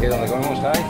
¿Qué dónde comemos ahí?